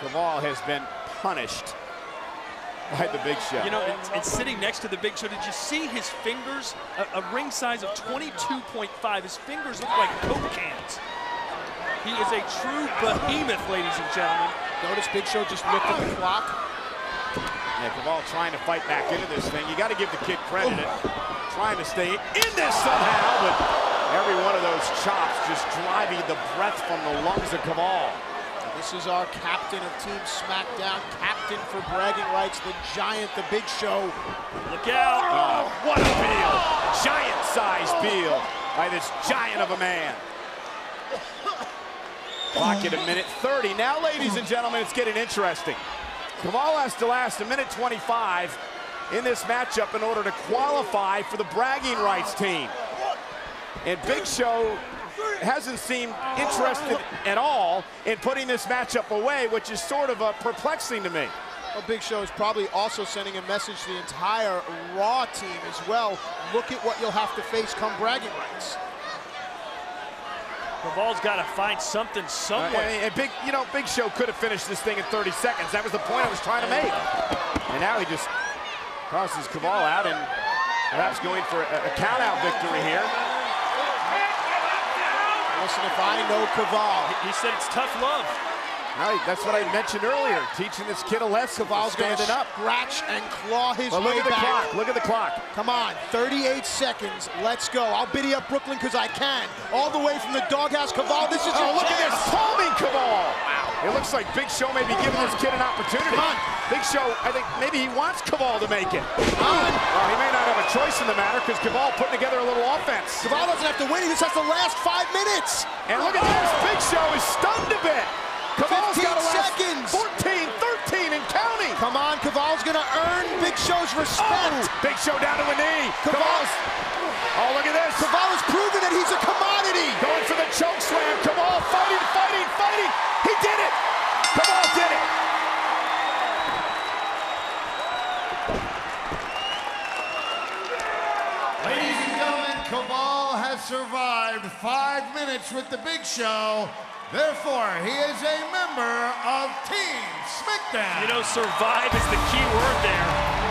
Kaval has been punished by the Big Show. You know, and, and sitting next to the Big Show, did you see his fingers? A, a ring size of 22.5. His fingers look like Coke cans. He is a true behemoth, ladies and gentlemen. Notice Big Show just looked at the clock. Yeah, Kaval trying to fight back into this thing. You got to give the kid credit. Trying to stay in this somehow, but every one of those chops just driving the breath from the lungs of Kaval. This is our captain of Team SmackDown, captain for bragging rights, the giant, the big show. Look out. Oh, oh what a Biel. Giant-sized Biel by this giant of a man. Clock at a minute 30. Now, ladies and gentlemen, it's getting interesting. Kaval has to last a minute 25 in this matchup in order to qualify for the bragging rights team. And Big Show hasn't seemed interested at all in putting this matchup away, which is sort of uh, perplexing to me. Well, Big Show is probably also sending a message to the entire Raw team as well. Look at what you'll have to face come bragging rights. Kaval's got to find something somewhere. Uh, and Big, you know, Big Show could have finished this thing in 30 seconds. That was the point I was trying to make. And now he just crosses Kaval out and perhaps going for a, a count-out victory here. Listen, if I know Kaval, he said it's tough love. Right, that's what I mentioned earlier, teaching this kid a lesson. Kaval's standing gonna up. scratch and claw his Well, look at the back. clock. Look at the clock. Come on, 38 seconds. Let's go. I'll biddy up Brooklyn because I can. All the way from the doghouse. Kaval, this is oh, your Oh, look at this palming Kaval. It looks like Big Show may be giving this kid an opportunity. Come on. Big Show, I think maybe he wants Kaval to make it. Come on. Well, he may not have a choice in the matter because Kaval putting together a little offense. Kaval doesn't have to win. He just has to last five minutes. And look at this. Big Show is stunned a bit. Kaval's 15 got to last seconds. 14, 13, and counting. Come on, Kaval's gonna earn Big Show's respect. Oh, Big Show down to a knee. Kaval's. Oh, look at this. Kaval has proven that he's a commodity. Going for the choke slam. Ladies and gentlemen, Kaval has survived five minutes with the Big Show. Therefore, he is a member of Team SmackDown. You know, survive is the key word there.